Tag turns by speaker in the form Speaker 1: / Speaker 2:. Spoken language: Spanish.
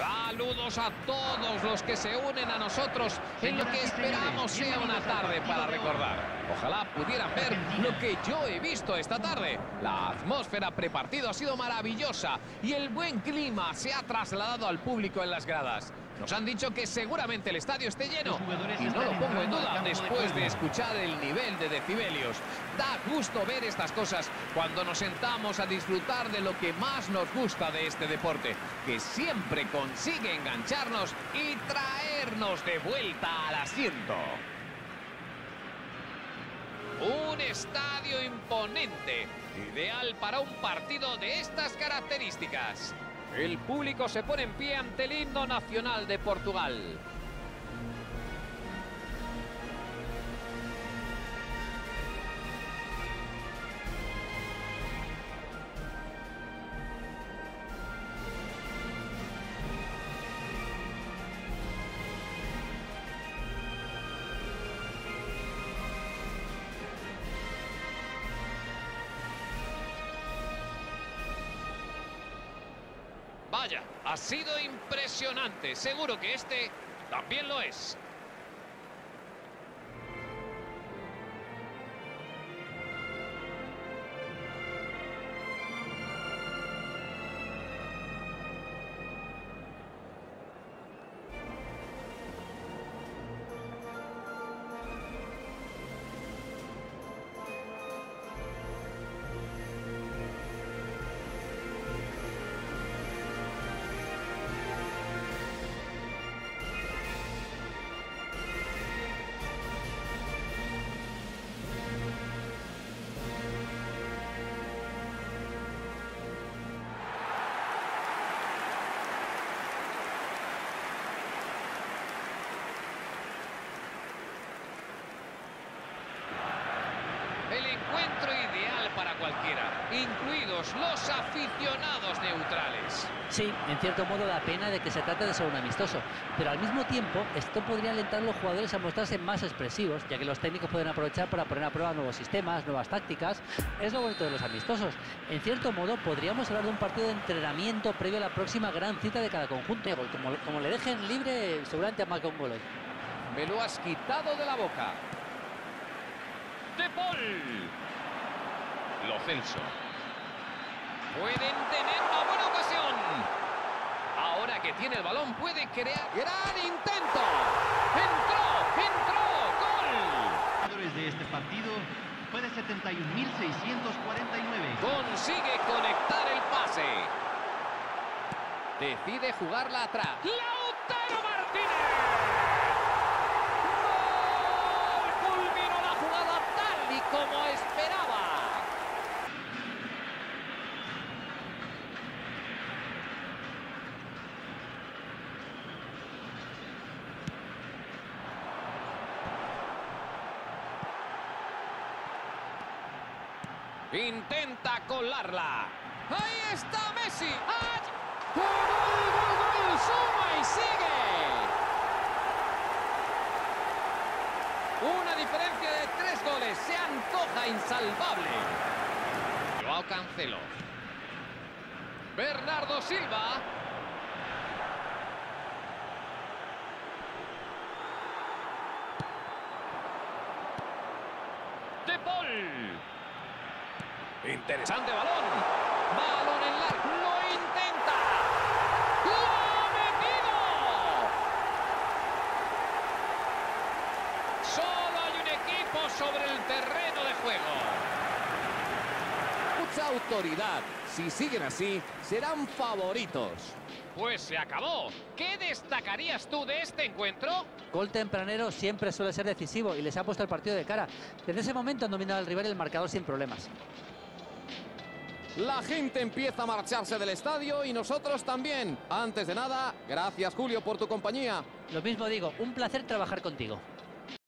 Speaker 1: Saludos a todos los que se unen a nosotros en lo que esperamos sea una tarde para recordar. Ojalá pudieran ver lo que yo he visto esta tarde. La atmósfera prepartido ha sido maravillosa y el buen clima se ha trasladado al público en las gradas. Nos han dicho que seguramente el estadio esté lleno y no lo pongo en duda después de escuchar el nivel de decibelios. Da gusto ver estas cosas cuando nos sentamos a disfrutar de lo que más nos gusta de este deporte, que siempre consigue engancharnos y traernos de vuelta al asiento. Un estadio imponente, ideal para un partido de estas características. El público se pone en pie ante el himno nacional de Portugal. Vaya, ha sido impresionante. Seguro que este también lo es. Encuentro ideal para cualquiera, incluidos los aficionados neutrales.
Speaker 2: Sí, en cierto modo da pena de que se trate de ser un amistoso, pero al mismo tiempo esto podría alentar a los jugadores a mostrarse más expresivos, ya que los técnicos pueden aprovechar para poner a prueba nuevos sistemas, nuevas tácticas. Es lo bonito de los amistosos. En cierto modo podríamos hablar de un partido de entrenamiento previo a la próxima gran cita de cada conjunto. Como, como le dejen libre, seguramente marca un gol hoy.
Speaker 1: Me lo has quitado de la boca. De Paul. Lo Celso. Pueden tener una buena ocasión. Ahora que tiene el balón puede crear gran intento. Entró, entró, gol.
Speaker 3: De este partido fue de 71.649.
Speaker 1: Consigue conectar el pase. Decide jugarla atrás. Lautaro Martínez. ¡Gol! Culminó la jugada tal y como esperaba. Intenta colarla. Ahí está Messi. ¡Ay! ¡Gol, gol, gol! ¡Suma y sigue! Una diferencia de tres goles. Se antoja insalvable. Joao Cancelo. Bernardo Silva. De Paul. Interesante balón. Balón en largo. Lo intenta. ¡Lo ha metido! Solo hay sobre el terreno de juego. Mucha autoridad. Si siguen así, serán favoritos. Pues se acabó. ¿Qué destacarías tú de este encuentro?
Speaker 2: Gol tempranero siempre suele ser decisivo y les ha puesto el partido de cara. Desde ese momento han dominado al rival el marcador sin problemas.
Speaker 4: La gente empieza a marcharse del estadio y nosotros también. Antes de nada, gracias Julio por tu compañía.
Speaker 2: Lo mismo digo, un placer trabajar contigo.